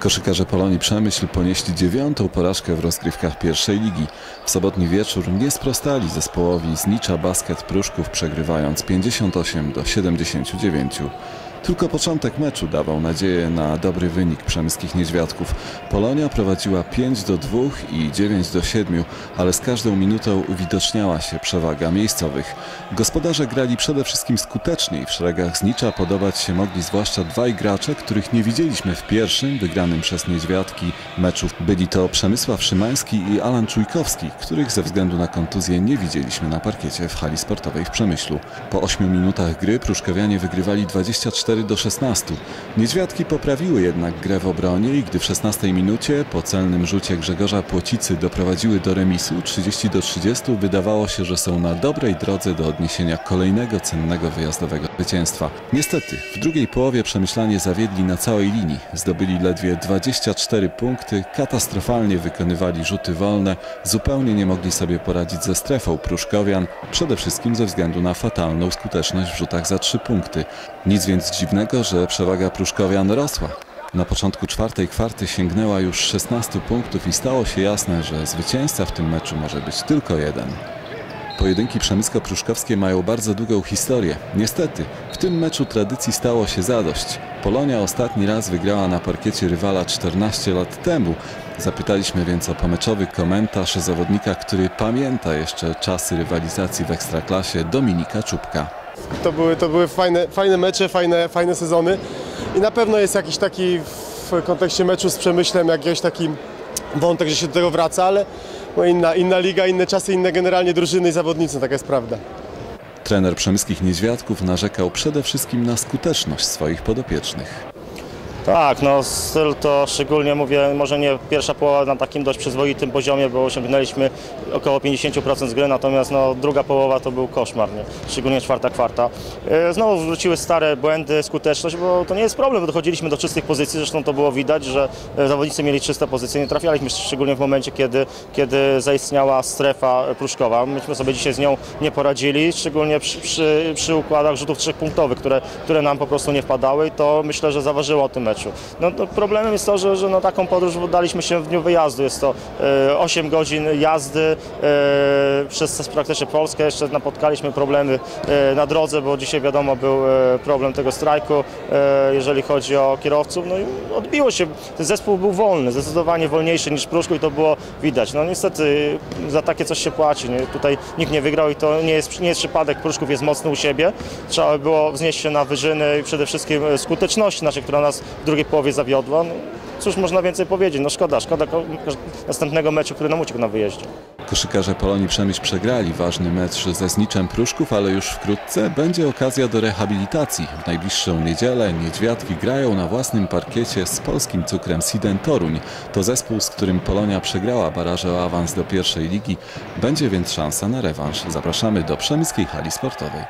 Koszykarze Polonii Przemyśl ponieśli dziewiątą porażkę w rozgrywkach pierwszej ligi. W sobotni wieczór nie sprostali zespołowi z Nicza Basket Pruszków przegrywając 58 do 79. Tylko początek meczu dawał nadzieję na dobry wynik przemyskich niedźwiadków. Polonia prowadziła 5 do 2 i 9 do 7, ale z każdą minutą uwidoczniała się przewaga miejscowych. Gospodarze grali przede wszystkim skuteczniej. W szeregach Znicza podobać się mogli zwłaszcza dwaj gracze, których nie widzieliśmy w pierwszym, wygranym przez niedźwiadki meczu. Byli to Przemysław Szymański i Alan Czujkowski, których ze względu na kontuzję nie widzieliśmy na parkiecie w hali sportowej w Przemyślu. Po 8 minutach gry pruszkowianie wygrywali 24 do 16. Niedźwiadki poprawiły jednak grę w obronie i gdy w 16 minucie po celnym rzucie Grzegorza Płocicy doprowadziły do remisu 30 do 30, wydawało się, że są na dobrej drodze do odniesienia kolejnego cennego wyjazdowego zwycięstwa. Niestety, w drugiej połowie przemyślanie zawiedli na całej linii. Zdobyli ledwie 24 punkty, katastrofalnie wykonywali rzuty wolne, zupełnie nie mogli sobie poradzić ze strefą Pruszkowian, przede wszystkim ze względu na fatalną skuteczność w rzutach za 3 punkty. Nic więc dziwnego, że przewaga Pruszkowian rosła. Na początku czwartej kwarty sięgnęła już 16 punktów i stało się jasne, że zwycięzca w tym meczu może być tylko jeden. Pojedynki przemysko-pruszkowskie mają bardzo długą historię. Niestety, w tym meczu tradycji stało się zadość. Polonia ostatni raz wygrała na parkiecie rywala 14 lat temu. Zapytaliśmy więc o pomeczowy komentarz zawodnika, który pamięta jeszcze czasy rywalizacji w Ekstraklasie, Dominika Czubka. To były, to były fajne, fajne mecze, fajne, fajne sezony i na pewno jest jakiś taki w kontekście meczu z Przemyślem jakiś taki wątek, że się do tego wraca, ale no inna, inna liga, inne czasy, inne generalnie drużyny i zawodnicy, taka jest prawda. Trener przemyskich niedźwiadków narzekał przede wszystkim na skuteczność swoich podopiecznych. Tak, no styl to szczególnie mówię, może nie pierwsza połowa na takim dość przyzwoitym poziomie, bo osiągnęliśmy około 50% z gry, natomiast no, druga połowa to był koszmar, nie? szczególnie czwarta kwarta. E, Znowu wróciły stare błędy, skuteczność, bo to nie jest problem, bo dochodziliśmy do czystych pozycji, zresztą to było widać, że e, zawodnicy mieli czyste pozycje, nie trafialiśmy szczególnie w momencie, kiedy, kiedy zaistniała strefa pruszkowa. Myśmy sobie dzisiaj z nią nie poradzili, szczególnie przy, przy, przy układach rzutów trzechpunktowych, które, które nam po prostu nie wpadały i to myślę, że zaważyło o tym meczu. No, problemem jest to, że, że na taką podróż daliśmy się w dniu wyjazdu. Jest to e, 8 godzin jazdy e, przez praktycznie Polskę. Jeszcze napotkaliśmy problemy e, na drodze, bo dzisiaj wiadomo był problem tego strajku, jeżeli chodzi o kierowców. No i odbiło się. Ten zespół był wolny, zdecydowanie wolniejszy niż Pruszku i to było widać. No niestety za takie coś się płaci. Nie? Tutaj nikt nie wygrał i to nie jest, nie jest przypadek. Pruszków jest mocny u siebie. Trzeba by było wznieść się na wyżyny i przede wszystkim skuteczności naszej, która nas w drugiej połowie zawiodła. No, cóż można więcej powiedzieć? No szkoda, szkoda ko- następnego meczu, który nam uciekł na wyjeździe. Koszykarze Polonii Przemyśl przegrali ważny mecz ze Zniczem Pruszków, ale już wkrótce będzie okazja do rehabilitacji. W najbliższą niedzielę Niedźwiadki grają na własnym parkiecie z polskim cukrem Siden Toruń. To zespół, z którym Polonia przegrała baraże o awans do pierwszej ligi. Będzie więc szansa na rewanż. Zapraszamy do Przemyskiej Hali Sportowej.